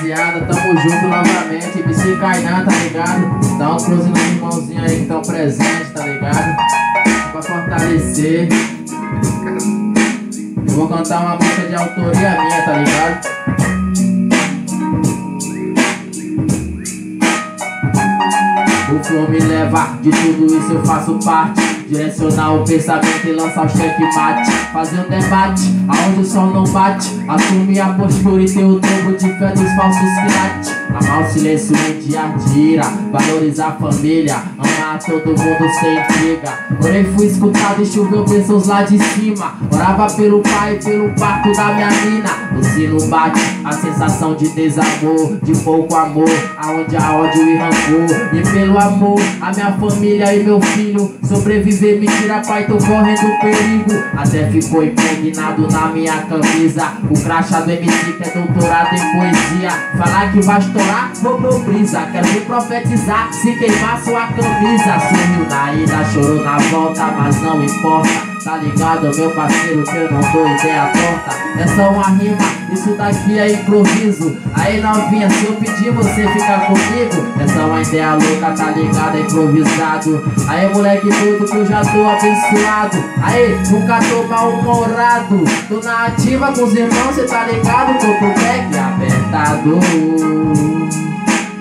rapaziada, tamo junto novamente. MC Kainan, tá ligado? Dá um close nos irmãozinhos aí que estão presentes, tá ligado? Pra fortalecer. Eu vou cantar uma música de autoria minha, tá ligado? O flow me leva, de tudo isso eu faço parte. Direcionar o pensamento e lançar o mate. Fazer um debate, aonde o sol não bate. Assumir a postura e ter o dobro de fé dos falsos que late. Amar o silêncio em dia de ira Valorizar a família. Amar todo mundo sem intriga Porém fui escutado e choveu pessoas lá de cima. Orava pelo pai e pelo parto da minha mina O sino bate, a sensação de desamor De pouco amor, aonde há ódio e rancor. E pelo amor, a minha família e meu filho Sobreviver me tira pai, tô correndo perigo. Até ficou impregnado na minha camisa. O crachá do MC que é doutorado em poesia. Falar que vai estourar, roubou brisa. Quero me profetizar, se queimar sua camisa. Sumiu na ida, chorou na volta, mas não importa Tá ligado, meu parceiro, que eu não dou ideia torta É só uma rima, isso daqui é improviso. Aí novinha, se eu pedir você fica comigo. É só uma ideia louca, tá ligado, é improvisado. Aí moleque tudo que eu já tô abençoado. Aí, nunca tô mal-humorado. Tô na ativa com os irmãos, cê tá ligado Tô com o apertado.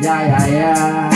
Ya, ya, ya